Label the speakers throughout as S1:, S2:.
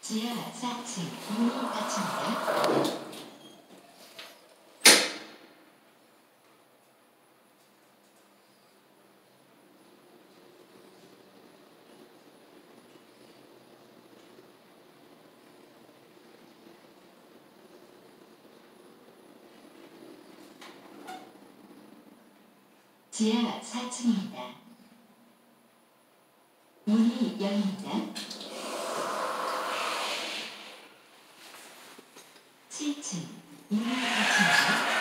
S1: 지하 4층 문이 닫힙니다. 지하 4층입니다. 문 이 열립니다. 7층 문이 닫힙니다.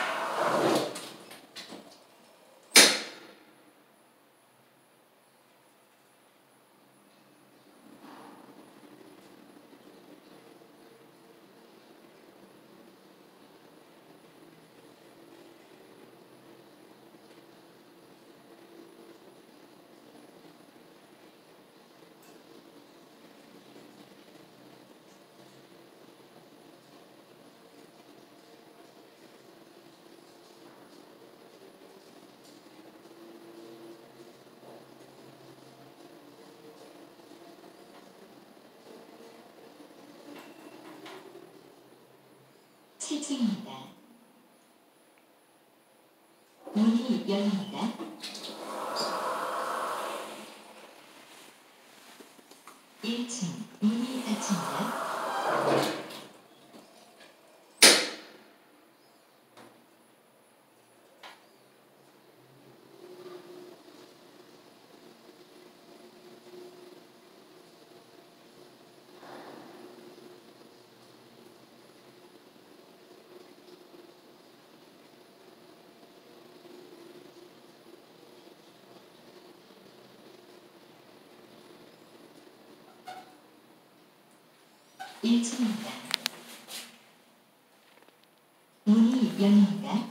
S1: 칠층입니다 문이 열립니다. 1층 문이 닫힙니다. 일층입니다 문이 열립니다.